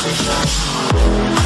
Música